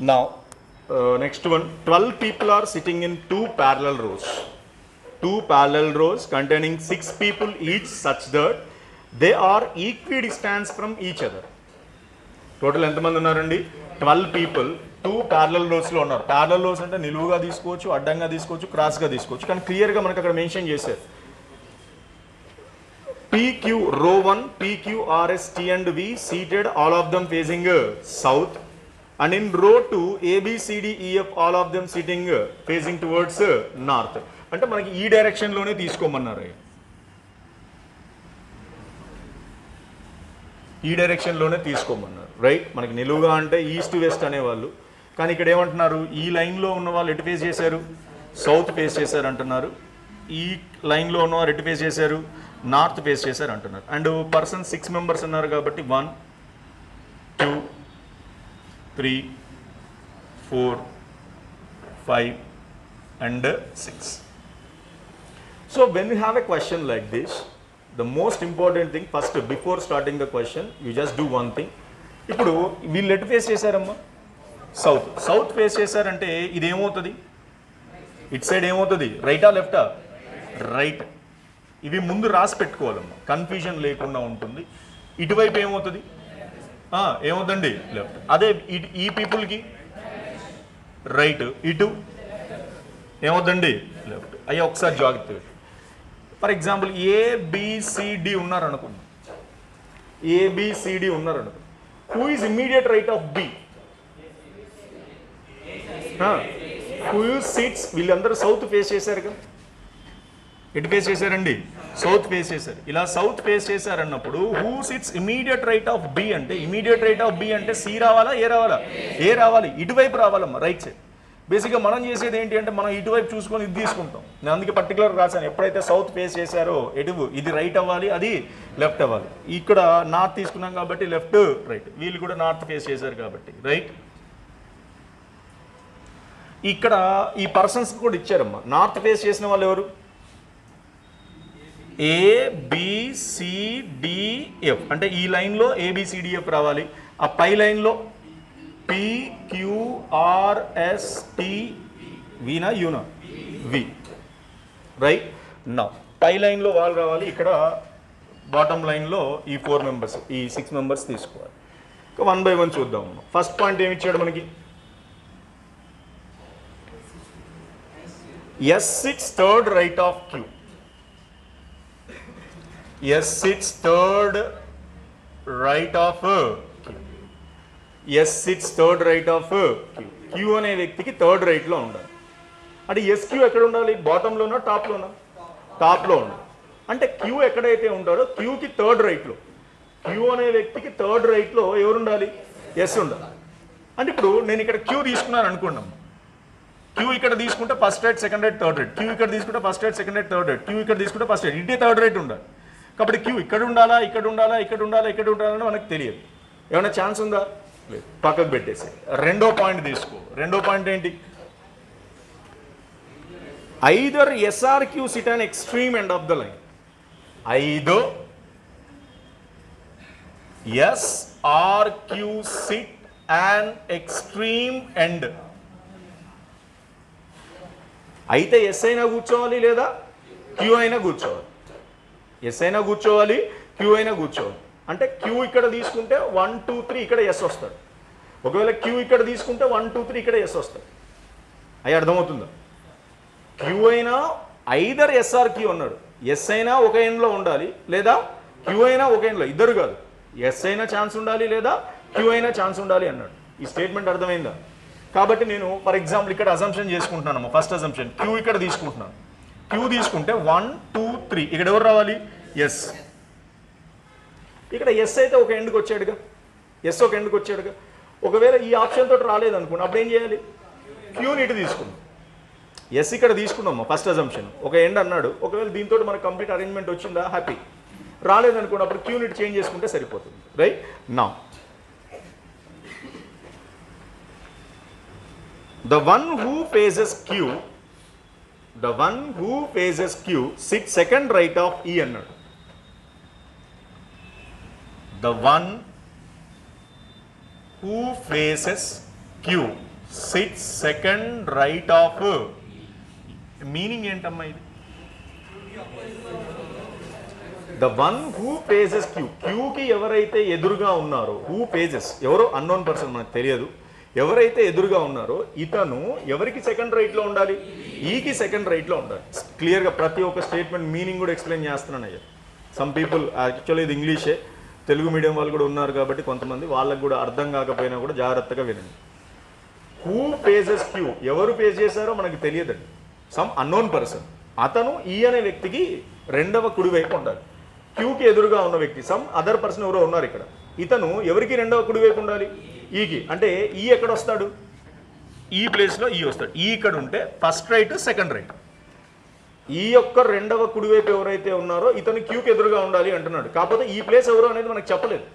Now, uh, next one 12 people are sitting in two parallel rows. Two parallel rows containing six people each, such that they are equidistant from each other. Total ఎంతమంది ఉన్నారండి twelve people two parallel రోస్లో ఉన్నారు parallel rose అంటే నిలువుగా తీసుకోవచ్చు అడ్డంగా తీసుకోవచ్చు క్రాస్గా తీసుకోవచ్చు కానీ క్లియర్గా మనకు అక్కడ మెన్షన్ చేశారు PQ row 1, PQ, RS, T and V seated all of them facing south and in row 2 A, B, C, D, E, F all of them sitting uh, facing towards uh, north. అంటే మనకి ఈ డైరెక్షన్లోనే తీసుకోమన్నారు. ఈ డైరెక్షన్లోనే తీసుకోమన్నారు right మనకి నిలువుగా అంటే east west అనేవాళ్ళు. కానీ ఇక్కడ ఏమంటున్నారు? ఈ లైన్లో ఉన్న వాళ్ళు ఎటు ఫేస్ చేశారు? సౌత్ ఫేస్ చేశారు అంటున్నారు. ఈ లైన్లో ఉన్న వాళ్ళు ఎటు ఫేస్ చేశారు? నార్త్ ఫేస్ చేశారు అంటున్నారు. అండ్ పర్సన్ సిక్స్ మెంబర్స్ ఉన్నారు కాబట్టి one two three four five and six. So when you have a question like this the most important thing first before starting the question you just do one thing ఇప్పుడు వీళ్ళు ఎటు face చేశారమ్మా? South south face చేశారంటే ఇది ఏమవుతుంది? It side ఏమవుతుంది? రైటా లెఫ్టా right ఇవి ముందు రాసి పెట్టుకోవాలమ్మా. కన్ఫ్యూజన్ లేకుండా ఉంటుంది. ఇటువైపు ఏమవుతుంది? ఏమవుతుందండి లెఫ్ట్ అదే ఇటు ఈ పీపుల్కి. రైట్ ఇటు. ఏమవుతుందండి లెఫ్ట్ అయ్యా ఒకసారి జాగ్రత్త. For example A B C D ఉన్నారనుకోండి. ఏబిసిడి ఉన్నారు who is immediate right of B? Who seats వీళ్ళందరూ సౌత్ ఫేస్ చేశారు కదా ఎటు ఫేస్ చేశారండి? సౌత్ ఫేస్ చేశారు. ఇలా south face చేశారన్నప్పుడు who sits immediate right of B అంటే ఇమీడియట్ రైట్ ఆఫ్ బి అంటే సి రావాలా ఏ రావాలా? ఏ రావాలి ఇటువైపు రావాలమ్మా రైట్ సైడ్ బేసిక్గా మనం చేసేది ఏంటి అంటే మనం ఇటువైపు చూసుకొని ఇది తీసుకుంటాం. నేను అందుకే పర్టికులర్ రాశాను. ఎప్పుడైతే సౌత్ ఫేస్ చేశారో ఎటు? ఇది రైట్ అవ్వాలి అది లెఫ్ట్ అవ్వాలి. ఇక్కడ నార్త్ తీసుకున్నాం కాబట్టి లెఫ్ట్ రైట్ వీళ్ళు కూడా నార్త్ ఫేస్ చేశారు కాబట్టి రైట్ ఇక్కడ ఈ పర్సన్స్ కూడా ఇచ్చారమ్మా. నార్త్ ఫేస్ చేసిన వాళ్ళు ఎవరు? ఏబిసిడిఎఫ్ అంటే ఈ లైన్లో ఏబిసిడిఎఫ్ రావాలి. ఆ పై లైన్లో పిక్యూఆర్ఎస్టి వీనా యూనా వి రైట్ నా పై లైన్లో వాళ్ళు రావాలి. ఇక్కడ బాటమ్ లైన్లో ఈ ఫోర్ మెంబర్స్ ఈ సిక్స్ మెంబర్స్ తీసుకోవాలి. వన్ బై వన్ చూద్దాం. ఫస్ట్ పాయింట్ ఏమి ఇచ్చాడు మనకి? S sits third right of Q S sits third right of S sits third right of Q అనే వ్యక్తికి థర్డ్ రైట్లో ఉండాలి. అంటే ఎస్ క్యూ ఎక్కడ ఉండాలి? బాటంలోనా టాప్లోనా టాప్లో ఉండాలి. అంటే క్యూ ఎక్కడైతే ఉంటారో క్యూకి థర్డ్ రైట్లో క్యూ అనే వ్యక్తికి థర్డ్ రైట్లో ఎవరు ఉండాలి? ఎస్ ఉండాలి. అంటే ఇప్పుడు నేను ఇక్కడ క్యూ తీసుకున్నాను అనుకున్నాం క్యూ ఇక్కడ తీసుకుంటే first right second right third right Q ఇక్కడ తీసుకుంటే first right second right third right Q ఇక్కడ తీసుకుంటే ఫస్ట్ రైట్ ఇదే థర్డ్ రైట్ ఉండాలి. కాబట్టి క్యూ ఇక్కడ ఉండాలా ఇక్కడ ఉండాలా ఇక్కడ ఉండాలా ఇక్కడ ఉండాలని మనకు తెలియదు. ఏమైనా ఛాన్స్ ఉందా? లేదు. పక్కకు పెట్టేసి. రెండో పాయింట్ తీసుకో. రెండో పాయింట్ ఏంటి? Either S or Q sit and extreme end of the line. Either S or Q sit and extreme end. అయితే ఎస్ అయినా కూర్చోవాలి లేదా? క్యూ అయినా కూర్చోవాలి. ఎస్ అయినా కూర్చోవాలి క్యూ అయినా కూర్చోవాలి. అంటే క్యూ ఇక్కడ తీసుకుంటే వన్ టూ త్రీ ఇక్కడ ఎస్ వస్తాడు. ఒకవేళ క్యూ ఇక్కడ తీసుకుంటే వన్ టూ త్రీ ఇక్కడ ఎస్ వస్తాడు. అవి అర్థమవుతుందా? క్యూ అయినా ఐదర్ ఎస్ఆర్ క్యూ అన్నాడు. ఎస్ అయినా ఒక ఎండ్లో ఉండాలి లేదా క్యూ అయినా ఒక ఎండ్లో ఇద్దరు కాదు. ఎస్ అయినా ఛాన్స్ ఉండాలి లేదా క్యూ అయినా ఛాన్స్ ఉండాలి అన్నాడు. ఈ స్టేట్మెంట్ అర్థమైందా? కాబట్టి నేను ఫర్ ఎగ్జాంపుల్ ఇక్కడ అజంప్షన్ చేసుకుంటున్నాను ఫస్ట్ అజంప్షన్ క్యూ ఇక్కడ తీసుకుంటున్నాను. క్యూ తీసుకుంటే వన్ టూ త్రీ. ఇక్కడ ఎవరు రావాలి? ఎస్. ఇక్కడ ఎస్ అయితే ఒక ఎండ్కి వచ్చాడుగా. ఎస్ ఒక ఎండ్కి వచ్చాడుగా. ఒకవేళ ఈ ఆప్షన్ తోటి రాలేదనుకోండి అప్పుడు ఏం చేయాలి? క్యూని ఇటు తీసుకుందాం. ఎస్ ఇక్కడ తీసుకున్నాం ఫస్ట్ అజంప్షన్ ఒక ఎండ్ అన్నాడు ఒకవేళ దీంతో మనకు కంప్లీట్ అరేంజ్మెంట్ వచ్చిందా హ్యాపీ రాలేదనుకోండి అప్పుడు క్యూనిట్ చేంజ్ చేసుకుంటే సరిపోతుంది. రైట్ నా the one who faces Q the one who faces Q sit second right of E అన్నాడు the one who faces Q sits second right of meaning ఏంటమ్మా ఇది? The one who faces Q క్యూకి ఎవరైతే ఎదురుగా ఉన్నారో who faces ఎవరో unknown person మనకు తెలియదు. ఎవరైతే ఎదురుగా ఉన్నారో ఇతను ఎవరికి సెకండ్ రైట్లో ఉండాలి? ఈకి సెకండ్ రైట్లో ఉండాలి. క్లియర్గా ప్రతి ఒక్క స్టేట్మెంట్ మీనింగ్ కూడా ఎక్స్ప్లెయిన్ చేస్తున్నాను అయ్యా. సమ్ పీపుల్ యాక్చువల్లీ ఇది ఇంగ్లీషే. తెలుగు మీడియం వాళ్ళు కూడా ఉన్నారు కాబట్టి కొంతమంది వాళ్ళకు కూడా అర్థం కాకపోయినా కూడా జాగ్రత్తగా వినండి. హూ పేజెస్ క్యూ ఎవరు పేజ్ చేశారో మనకు తెలియదండి. సమ్ అన్నోన్ పర్సన్ అతను ఈ అనే వ్యక్తికి రెండవ కుడివైపు ఉండాలి. క్యూకి ఎదురుగా ఉన్న వ్యక్తి. సమ్ అదర్ పర్సన్ ఎవరో ఉన్నారు ఇక్కడ. ఇతను ఎవరికి రెండవ కుడివైపు ఉండాలి? ఈకి. అంటే ఈ ఎక్కడ వస్తాడు ఈ ప్లేస్లో ఈ వస్తాడు. ఈ ఇక్కడ ఉంటే ఫస్ట్ రైట్ సెకండ్ రైట్. ఈ యొక్క రెండవ కుడివైపు ఎవరైతే ఉన్నారో ఇతను క్యూకి ఎదురుగా ఉండాలి అంటున్నాడు. కాకపోతే ఈ ప్లేస్ ఎవరు అనేది మనకు చెప్పలేదు.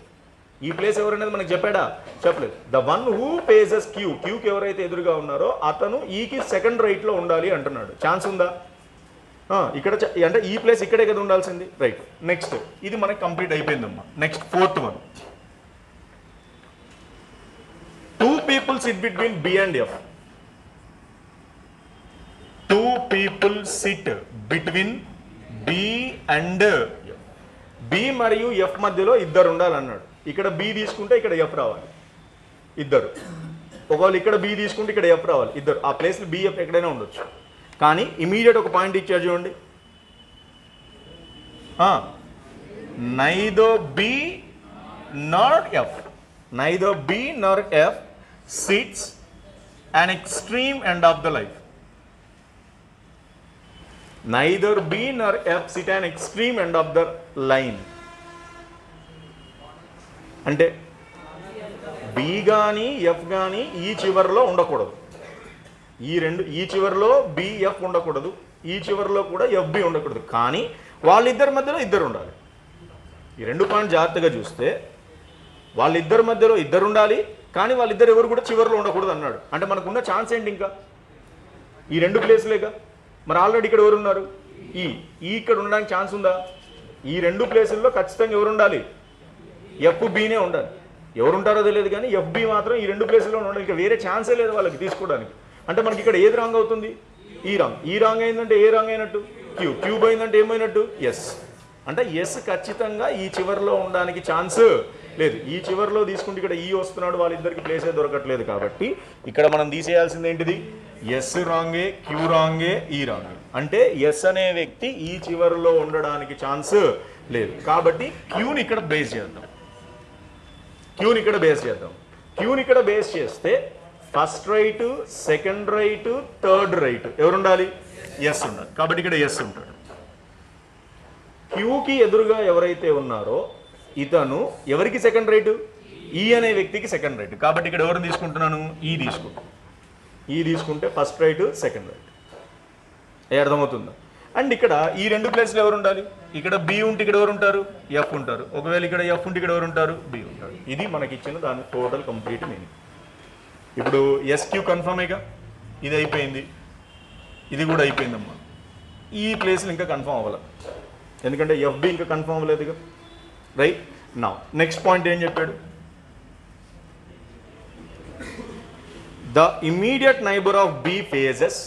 ఈ ప్లేస్ ఎవరు అనేది మనకు చెప్పాడా? చెప్పలేదు. The one who faces Q క్యూకి ఎవరైతే ఎదురుగా ఉన్నారో అతను ఈకి సెకండ్ రైట్లో ఉండాలి అంటున్నాడు. ఛాన్స్ ఉందా? ఇక్కడ అంటే ఈ ప్లేస్ ఇక్కడే కదా ఉండాల్సింది. రైట్ నెక్స్ట్ ఇది మనకి కంప్లీట్ అయిపోయిందమ్మా. Next fourth one two people sit between B and F two people sit between B and B మరియు ఎఫ్ మధ్యలో ఇద్దరు ఉండాలన్నాడు. ఇక్కడ బి తీసుకుంటే ఇక్కడ ఎఫ్ రావాలి. ఇద్దరు. ఒకవేళ ఇక్కడ బి తీసుకుంటే ఇక్కడ ఎఫ్ రావాలి. ఇద్దరు. ఆ ప్లేస్లో బిఎఫ్ ఎక్కడైనా ఉండొచ్చు. కానీ ఇమీడియట్ ఒక పాయింట్ ఇచ్చారు చూడండి. Neither B not F neither B nor F seats an extreme end of the life. Neither B nor F sit an extreme end of the line. అంటే బి కానీ ఎఫ్ కానీ ఈ చివరిలో ఉండకూడదు ఈ రెండు ఈ చివరిలో బిఎఫ్ ఉండకూడదు ఈ చివరిలో కూడా ఎఫ్బి ఉండకూడదు కానీ వాళ్ళిద్దరి మధ్యలో ఇద్దరు ఉండాలి ఈ రెండు పాయింట్ జాగ్రత్తగా చూస్తే వాళ్ళిద్దరి మధ్యలో ఇద్దరు ఉండాలి కానీ వాళ్ళిద్దరు ఎవరు కూడా చివరిలో ఉండకూడదు అన్నాడు. అంటే మనకున్న ఛాన్స్ ఏంటి ఇంకా? ఈ రెండు ప్లేసులేగా మరి ఆల్రెడీ ఇక్కడ ఎవరు ఉన్నారు ఈ ఈ ఇక్కడ ఉండడానికి ఛాన్స్ ఉందా? ఈ రెండు ప్లేసుల్లో ఖచ్చితంగా ఎవరు ఉండాలి? ఎఫ్ బీనే ఉండాలి. ఎవరు ఉంటారో తెలియదు కానీ ఎఫ్బి మాత్రం ఈ రెండు ప్లేసుల్లో ఉండాలి. ఇంకా వేరే ఛాన్సే లేదు వాళ్ళకి తీసుకోవడానికి. అంటే మనకి ఇక్కడ ఏది రాంగ్ అవుతుంది? ఈ రాంగ్ ఈ రాంగ్ అయిందంటే ఏ రాంగ్ అయినట్టు? క్యూ క్యూబ్ అయిందంటే ఏమైనట్టు? ఎస్ అంటే ఎస్ ఖచ్చితంగా ఈ చివరిలో ఉండడానికి ఛాన్స్ లేదు ఈ చివరిలో తీసుకుంటే ఇక్కడ ఈ వస్తున్నాడు వాళ్ళిద్దరికి ప్లేసే దొరకట్లేదు కాబట్టి ఇక్కడ మనం తీసేయాల్సింది ఏంటిది? ఎస్ రాంగే క్యూ రాంగే ఈ రాంగే అంటే ఎస్ అనే వ్యక్తి ఈ చివరిలో ఉండడానికి ఛాన్స్ లేదు. కాబట్టి క్యూని ఇక్కడ బేస్ చేద్దాం. క్యూని ఇక్కడ బేస్ చేద్దాం. క్యూని ఇక్కడ బేస్ చేస్తే first right second right third right ఎవరు ఉండాలి ఎస్ ఉండాలి. కాబట్టి ఇక్కడ ఎస్ ఉంటాడు. క్యూకి ఎదురుగా ఎవరైతే ఉన్నారో ఇతను ఎవరికి సెకండ్ రైట్ ఈ అనే వ్యక్తికి సెకండ్ రైట్ కాబట్టి ఇక్కడ ఎవరు తీసుకుంటున్నాను? ఈ తీసుకుంటాను ఈ తీసుకుంటే first right second right A అర్థమవుతుందా? అండ్ ఇక్కడ ఈ రెండు ప్లేస్లు ఎవరు ఉండాలి? ఇక్కడ బి ఉంటే ఇక్కడ ఎవరు ఉంటారు? ఎఫ్ ఉంటారు. ఒకవేళ ఇక్కడ ఎఫ్ ఉంటే ఇక్కడ ఎవరు ఉంటారు? బి ఉంటారు. ఇది మనకి ఇచ్చిన దాని టోటల్ కంప్లీట్ మీనింగ్ ఇప్పుడు ఎస్క్యూ కన్ఫర్మేగా ఇది అయిపోయింది. ఇది కూడా అయిపోయిందమ్మా. ఈ ప్లేస్లు ఇంకా కన్ఫర్మ్ అవ్వాలి. ఎందుకంటే ఎఫ్బి ఇంకా కన్ఫర్మ్ అవ్వలేదుగా. రైట్ నా నెక్స్ట్ పాయింట్ ఏం చెప్పాడు? The immediate neighbour of B faces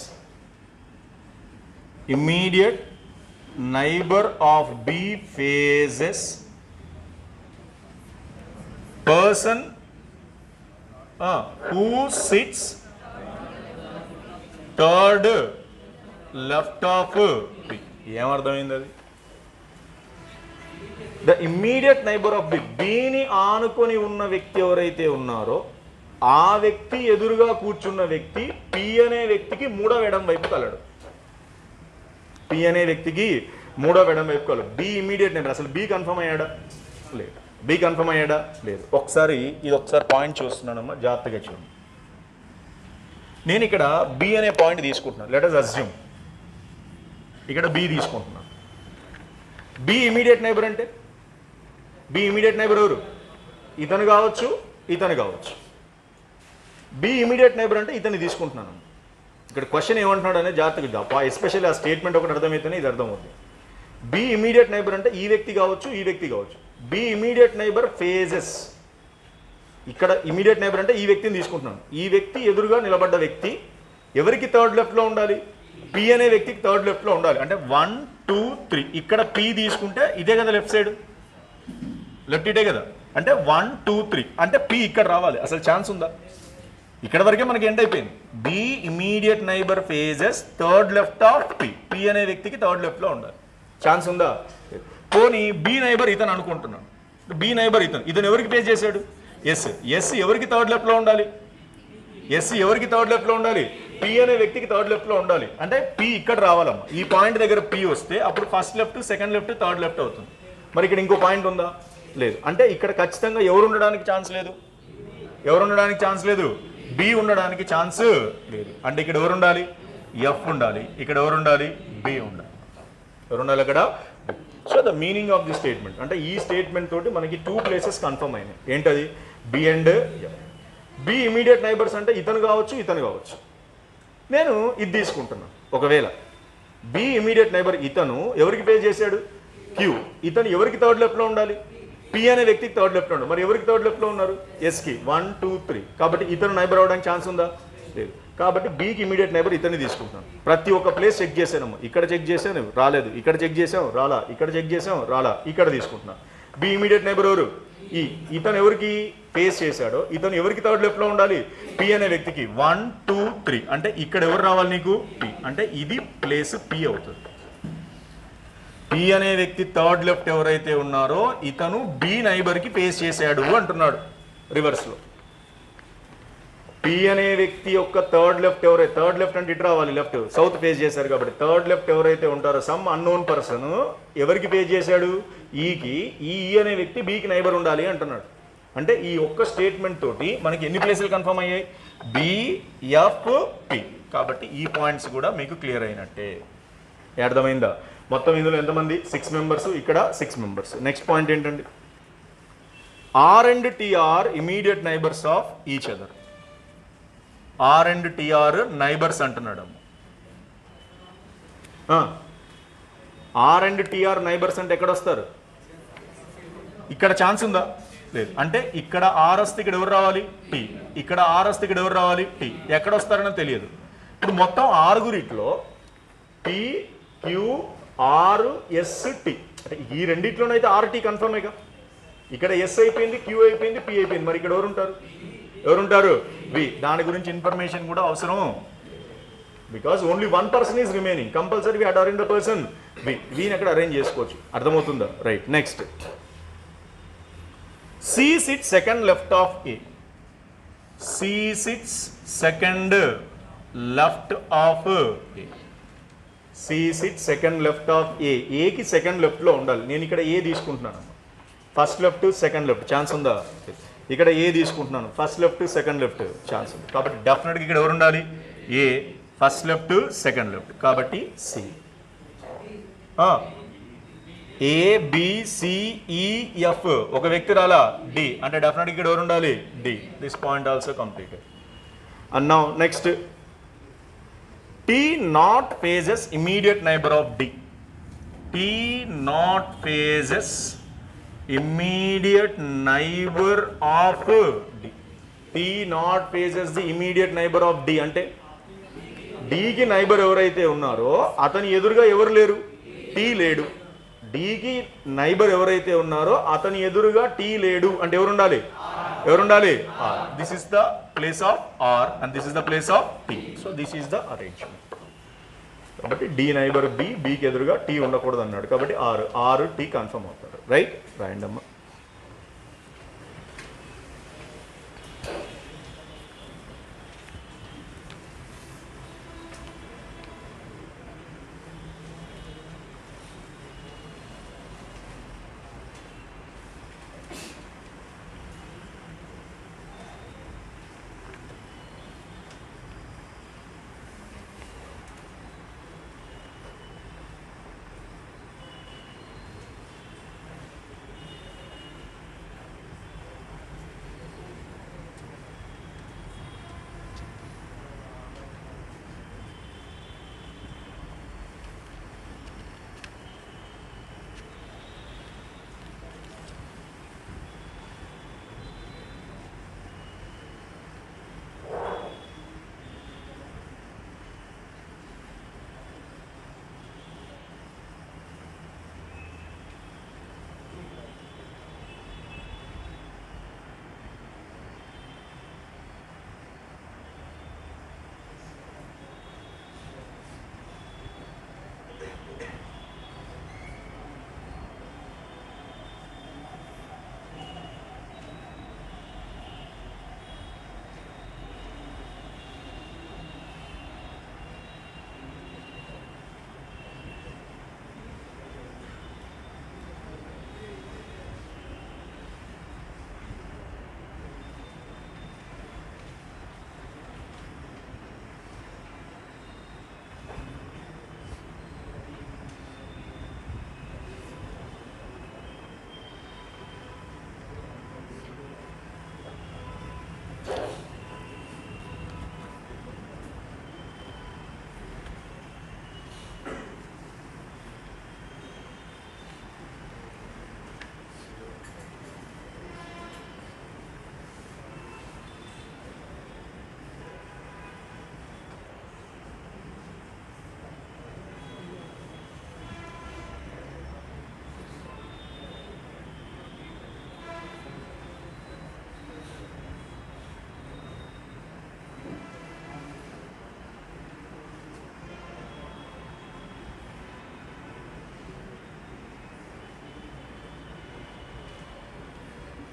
immediate neighbour of B faces person who sits third left of ఏమర్థమైంది అది? The immediate neighbour of B బీని ఆనుకొని ఉన్న వ్యక్తి ఎవరైతే ఉన్నారో ఆ వ్యక్తి ఎదురుగా కూర్చున్న వ్యక్తి పి అనే వ్యక్తికి మూడవ ఎడం వైపు కలడు. పి అనే వ్యక్తికి మూడవ ఎడం వైపు కలడు. బి ఇమీడియట్ నైబర్ అసలు బి కన్ఫర్మ్ అయ్యాడా? లేదు. బి కన్ఫర్మ్ అయ్యాడా? లేదు. ఒకసారి ఇది ఒకసారి పాయింట్ చూస్తున్నానమ్మా జాగ్రత్తగా చూడండి నేను ఇక్కడ బి అనే పాయింట్ తీసుకుంటున్నాను. లెట్ అస్ అజ్యూమ్ ఇక్కడ బి తీసుకుంటున్నాను. బి ఇమీడియట్ నైబర్ అంటే? బి ఇమీడియట్ నైబర్ ఎవరు? ఇతను కావచ్చు ఇతను కావచ్చు. బి ఇమీడియట్ నైబర్ అంటే ఇతన్ని తీసుకుంటున్నాను. ఇక్కడ క్వశ్చన్ ఏమంటున్నాడు అనేది జాగ్రత్తగా ఎస్పెషల్లీ ఆ స్టేట్మెంట్ ఒకటి అర్థమైతేనే ఇది అర్థమవుతుంది బి ఇమీడియట్ నైబర్ అంటే ఈ వ్యక్తి కావచ్చు ఈ వ్యక్తి కావచ్చు. B immediate neighbour faces. ఇక్కడ ఇమీడియట్ నైబర్ అంటే ఈ వ్యక్తిని తీసుకుంటున్నాను. ఈ వ్యక్తి ఎదురుగా నిలబడ్డ వ్యక్తి ఎవరికి థర్డ్ లెఫ్ట్లో ఉండాలి? పి అనే వ్యక్తికి థర్డ్ లెఫ్ట్లో ఉండాలి. అంటే వన్ టూ త్రీ. ఇక్కడ పి తీసుకుంటే ఇదే కదా లెఫ్ట్ సైడ్? లెఫ్ట్ ఇటే కదా? అంటే వన్ టూ త్రీ. అంటే పి ఇక్కడ రావాలి. అసలు ఛాన్స్ ఉందా? ఇక్కడ వరకే మనకి ఎండ్ అయిపోయింది. B immediate neighbour faces third left of P. P అనే వ్యక్తికి థర్డ్ లెఫ్ట్లో ఉండాలి. ఛాన్స్ ఉందా? పోనీ బి నైబర్ ఇతను అనుకుంటున్నాను బి నైబర్ ఇతను. ఇతను ఎవరికి పే చేశాడు? ఎస్. ఎస్ ఎవరికి థర్డ్ లెఫ్ట్లో ఉండాలి? ఎస్ ఎవరికి థర్డ్ లెఫ్ట్లో ఉండాలి? పి అనే వ్యక్తికి థర్డ్ లెఫ్ట్లో ఉండాలి. అంటే పి ఇక్కడ రావాలమ్మా. ఈ పాయింట్ దగ్గర పి వస్తే అప్పుడు first left second left third left అవుతుంది. మరి ఇక్కడ ఇంకో పాయింట్ ఉందా? లేదు. అంటే ఇక్కడ ఖచ్చితంగా ఎవరు ఉండడానికి ఛాన్స్ లేదు? ఎవరు ఉండడానికి ఛాన్స్ లేదు? బి ఉండడానికి ఛాన్స్ లేదు. అంటే ఇక్కడ ఎవరు ఉండాలి? ఎఫ్ ఉండాలి. ఇక్కడ ఎవరు ఉండాలి? బి ఉండాలి. ఎవరు ఉండాలి అక్కడ? So the meaning of the statement అంటే ఈ స్టేట్మెంట్ తోటి మనకి టూ ప్లేసెస్ కన్ఫర్మ్ అయినాయి. ఏంటది? B and B immediate neighbours అంటే ఇతను కావచ్చు ఇతను కావచ్చు. నేను ఇది తీసుకుంటున్నాను ఒకవేళ బి ఇమీడియట్ నైబర్ ఇతను ఎవరికి పే చేశాడు? క్యూ ఇతను ఎవరికి థర్డ్ లెఫ్ట్లో ఉండాలి? పి అనే వ్యక్తికి థర్డ్ లెఫ్ట్లో ఉండాలి మరి ఎవరికి థర్డ్ లెఫ్ట్లో ఉన్నారు? ఎస్కి వన్ టూ త్రీ కాబట్టి ఇతను నైబర్ అవడానికి ఛాన్స్ ఉందా? లేదు. కాబట్టి బీకి ఇమీడియట్ నైబర్ ఇతన్ని తీసుకుంటాను ప్రతి ఒక్క ప్లేస్ చెక్ చేశాను ఇక్కడ చెక్ చేశాను రాలేదు. ఇక్కడ చెక్ చేసాం రాలా. ఇక్కడ చెక్ చేసాం రాలా. ఇక్కడ తీసుకుంటున్నాను బి ఇమీడియట్ నైబర్ ఎవరు? ఈ ఇతను ఎవరికి ఫేస్ చేశాడో ఇతను ఎవరికి థర్డ్ లెఫ్ట్లో ఉండాలి? పి అనే వ్యక్తికి. వన్ టూ త్రీ అంటే ఇక్కడ ఎవరు రావాలి నీకు? పి అంటే ఇది ప్లేస్ పి అవుతుంది. పి అనే వ్యక్తి థర్డ్ లెఫ్ట్ ఎవరైతే ఉన్నారో ఇతను బి నైబర్కి ఫేస్ చేశాడు అంటున్నాడు రివర్స్లో పి అనే వ్యక్తి యొక్క థర్డ్ లెఫ్ట్ ఎవరైతే థర్డ్ లెఫ్ట్ అంటే ఇటు రావాలి లెఫ్ట్. సౌత్ ఫేస్ చేశారు కాబట్టి థర్డ్ లెఫ్ట్ ఎవరైతే ఉంటారో సమ్ అన్నోన్ పర్సన్ ఎవరికి ఫేస్ చేశాడు? ఈకి ఈ అనే వ్యక్తి బీకి నైబర్ ఉండాలి అంటున్నాడు. అంటే ఈ ఒక్క స్టేట్మెంట్ తోటి మనకి ఎన్ని ప్లేసులు కన్ఫర్మ్ అయ్యాయి? బిఎఫ్ పి కాబట్టి ఈ పాయింట్స్ కూడా మీకు క్లియర్ అయినట్టే. అర్థమైందా? మొత్తం ఇందులో ఎంతమంది? సిక్స్ మెంబర్స్ ఇక్కడ సిక్స్ మెంబర్స్ నెక్స్ట్ పాయింట్ ఏంటండి? R and T are immediate neighbours of each other R and T are neighbours అంటున్నాడు R and T are neighbours అంటే ఎక్కడ వస్తారు? ఇక్కడ ఛాన్స్ ఉందా? లేదు. అంటే ఇక్కడ ఆర్ ఇక్కడ ఎవరు రావాలి? టీ ఇక్కడ ఆర్ ఇక్కడ ఎవరు రావాలి? టీ ఎక్కడ వస్తారని తెలియదు. ఇప్పుడు మొత్తం ఆరుగురిట్లో T Q R S T అంటే ఈ రెండిట్లోనైతే ఆర్ టీ కన్ఫర్మేగా ఇక్కడ ఎస్ అయిపోయింది క్యూ అయిపోయింది పి అయిపోయింది. మరి ఇక్కడ ఎవరు ఉంటారు ఎవరుంటారు? వి దాని గురించి ఇన్ఫర్మేషన్ కూడా అవసరం. Because only one person is remaining compulsory at arrange the person V వీని అక్కడ అరేంజ్ చేసుకోవచ్చు? అర్థమవుతుందా? Right next C sit second left of A C sits second left of A C sit second left of A ఏకి second లెఫ్ట్లో ఉండాలి. నేను ఇక్కడ A తీసుకుంటున్నాను. First left second left chance ఉందా? ఇక్కడ ఏ తీసుకుంటున్నాను. First left second left chance ఉంది. కాబట్టి డెఫినెట్గా ఇక్కడ ఎవరు ఉండాలి? A first left second left కాబట్టి C A B C E F ఒక వ్యక్తి రాలా? డి అంటే డెఫినెట్గా ఇక్కడ ఎవరు ఉండాలి? D this point also complete and now next T not faces immediate neighbour of D T not faces immediate neighbour of D T not faces the immediate neighbour of D అంటే డికి neighbour ఎవరైతే ఉన్నారో అతని ఎదురుగా ఎవరు లేరు? Tea లేడు. డికి neighbour ఎవరైతే ఉన్నారో అతని ఎదురుగా టీ లేడు అంటే ఎవరు ఉండాలి ఎవరు ఉండాలి this is the place of R and this is the place of T so this is the arrangement కాబట్టి డి నైబర్ బి బికి ఎదురుగా టీ ఉండకూడదు అన్నాడు కాబట్టి ఆరు ఆరు టీ కన్ఫర్మ్ అవుతాడు. రైట్ రాయండి అమ్మా.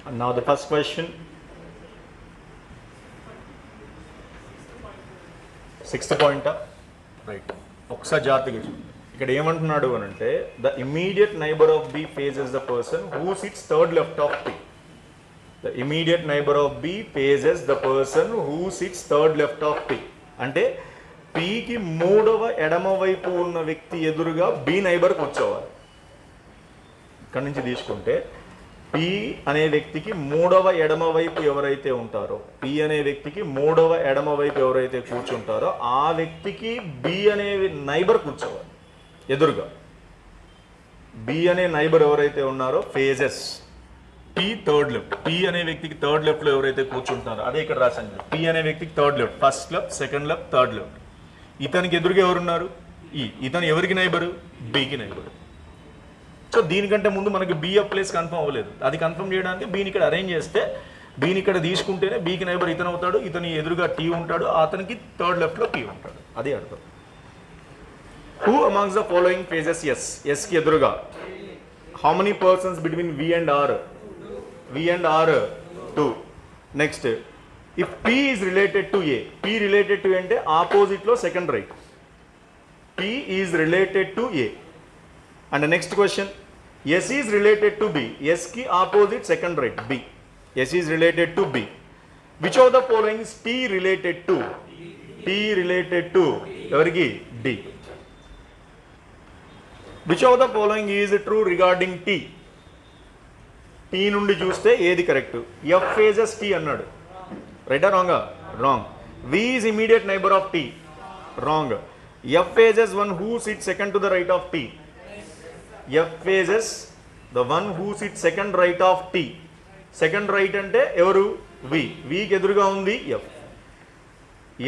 And now the first question. Sixth point right ఒకసారి జాగ్రత్తగా ఇక్కడ ఏమంటున్నాడు అని అంటే the immediate neighbour of B is the person who sits third left of P the immediate neighbour of B is the person who sits third left of P అంటే పికి మూడవ ఎడమ వైపు ఉన్న వ్యక్తి ఎదురుగా బి నైబర్ కూర్చోవాలి ఇక్కడ నుంచి తీసుకుంటే పి అనే వ్యక్తికి మూడవ ఎడమ వైపు ఎవరైతే ఉంటారో పి అనే వ్యక్తికి మూడవ ఎడమ వైపు ఎవరైతే కూర్చుంటారో ఆ వ్యక్తికి బి అనే నైబర్ కూర్చోవాలి ఎదురుగా. బి అనే నైబర్ ఎవరైతే ఉన్నారో faces. P third left. P అనే వ్యక్తికి థర్డ్ లెఫ్ట్లో ఎవరైతే కూర్చుంటారో అదే ఇక్కడ రాశాను పి అనే వ్యక్తికి third left. First left second left third left. ఇతనికి ఎదురుగా ఎవరున్నారు? ఈ. ఇతను ఎవరికి నైబరు? బికి నైబరు. సో దీనికంటే ముందు మనకి బి బిఎఫ్ ప్లేస్ కన్ఫర్మ్ అవ్వలేదు. అది కన్ఫర్మ్ చేయడానికి బీని ఇక్కడ అరేంజ్ చేస్తే బీని ఇక్కడ తీసుకుంటేనే బీకి నైబర్ ఇతను అవుతాడు ఇతని ఎదురుగా టీ ఉంటాడు అతనికి థర్డ్ లెఫ్ట్లో పీ ఉంటాడు. అది అర్థం. Who amongst the following faces S ఎస్కి ఎదురుగా. How many persons between V and R V and R two next if P is related to A P related to అంటే ఆపోజిట్లో second right P is related to A and next question S is related to B ఎస్కి opposite second right B S is related to B which of the following is T related to T related to ఎవరికి? D which of the following is true regarding T T నుండి చూస్తే ఏది correct F phases tea అన్నాడు. రైటా రాంగా wrong V is immediate neighbour of T wrong F faces one who sit second to the right of T F faces the one who sit second right of T second right అంటే ఎవరు? V వికి ఎదురుగా ఉంది F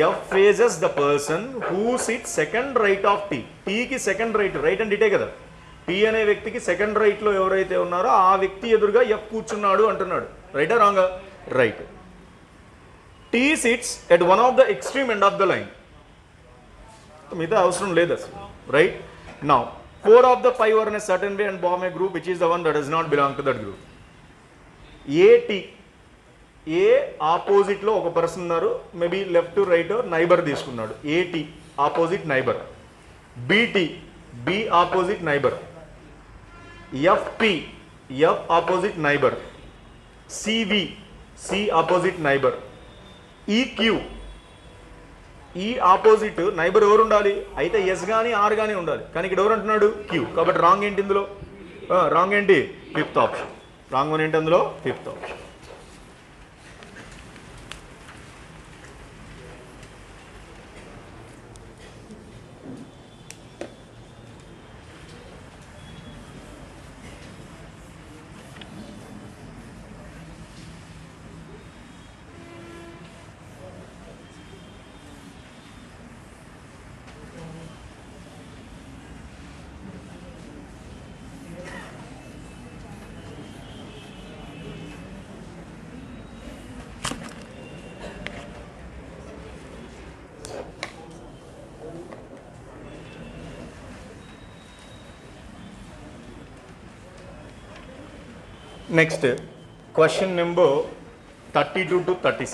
F faces the person who sit second right of T టీకి second right right and ఇటే కదా. Tea అనే వ్యక్తికి సెకండ్ రైట్లో ఎవరైతే ఉన్నారో ఆ వ్యక్తి ఎదురుగా ఎఫ్ కూర్చున్నాడు అంటున్నాడు. రైటా రాంగా right T sits at one of the extreme end of the line మిగతా అవసరం లేదు అసలు. Right now four of the five are in certain way and Bombay group which is the one that does not belong to that group AT A ఆపోజిట్లో ఒక person ఉన్నారు maybe left right neighbour తీసుకున్నాడు. AT opposite neighbour BT B opposite neighbour FP F opposite neighbour CV C opposite neighbour EQ E opposite neighbour ఎవరు ఉండాలి? అయితే yes కానీ are కానీ ఉండాలి. కానీ ఇక్కడ ఎవరు అంటున్నాడు? క్యూ కాబట్టి రాంగ్ ఏంటి ఇందులో? రాంగ్ ఏంటి? ఫిఫ్త్ ఆప్షన్ రాంగ్ వన్ ఏంటి అందులో? Fifth option next question number thirty two to thirty